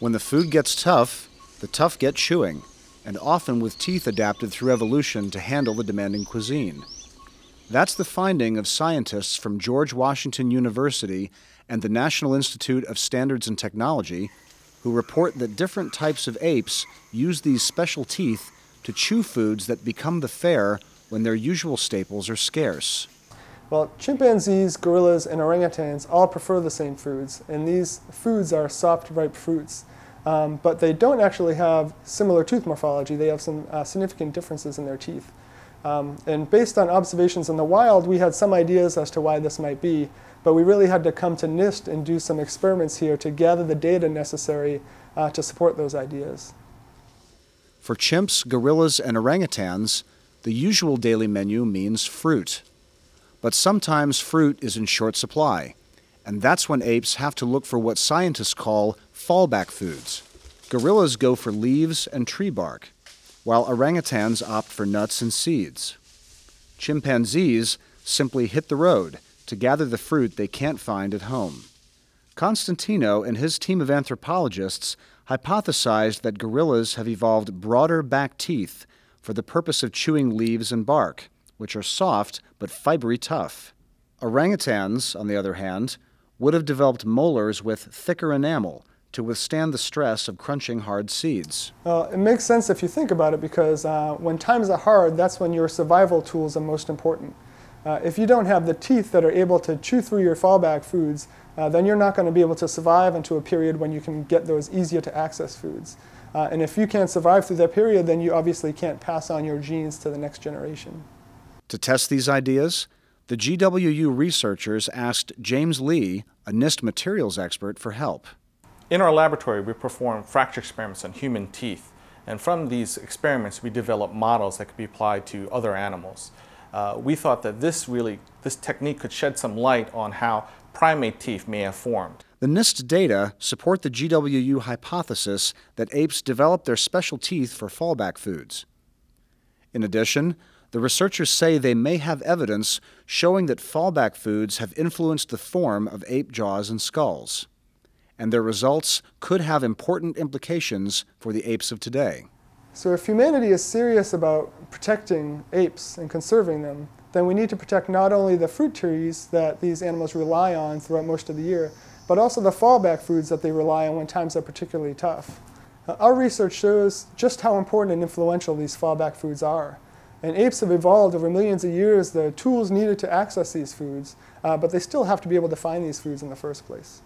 When the food gets tough, the tough get chewing, and often with teeth adapted through evolution to handle the demanding cuisine. That's the finding of scientists from George Washington University and the National Institute of Standards and Technology, who report that different types of apes use these special teeth to chew foods that become the fare when their usual staples are scarce. Well, chimpanzees, gorillas, and orangutans all prefer the same foods, and these foods are soft, ripe fruits. Um, but they don't actually have similar tooth morphology. They have some uh, significant differences in their teeth. Um, and based on observations in the wild, we had some ideas as to why this might be, but we really had to come to NIST and do some experiments here to gather the data necessary uh, to support those ideas. For chimps, gorillas, and orangutans, the usual daily menu means fruit. But sometimes fruit is in short supply, and that's when apes have to look for what scientists call fallback foods. Gorillas go for leaves and tree bark, while orangutans opt for nuts and seeds. Chimpanzees simply hit the road to gather the fruit they can't find at home. Constantino and his team of anthropologists hypothesized that gorillas have evolved broader back teeth for the purpose of chewing leaves and bark, which are soft but fibery tough. Orangutans, on the other hand, would have developed molars with thicker enamel to withstand the stress of crunching hard seeds. It makes sense if you think about it because uh, when times are hard, that's when your survival tools are most important. Uh, if you don't have the teeth that are able to chew through your fallback foods, uh, then you're not going to be able to survive into a period when you can get those easier to access foods. Uh, and if you can't survive through that period, then you obviously can't pass on your genes to the next generation. To test these ideas, the GWU researchers asked James Lee, a NIST materials expert, for help. In our laboratory, we perform fracture experiments on human teeth. And from these experiments, we develop models that could be applied to other animals. Uh, we thought that this really, this technique could shed some light on how primate teeth may have formed. The NIST data support the GWU hypothesis that apes develop their special teeth for fallback foods. In addition, the researchers say they may have evidence showing that fallback foods have influenced the form of ape jaws and skulls and their results could have important implications for the apes of today. So if humanity is serious about protecting apes and conserving them, then we need to protect not only the fruit trees that these animals rely on throughout most of the year, but also the fallback foods that they rely on when times are particularly tough. Our research shows just how important and influential these fallback foods are. And apes have evolved over millions of years the tools needed to access these foods, uh, but they still have to be able to find these foods in the first place.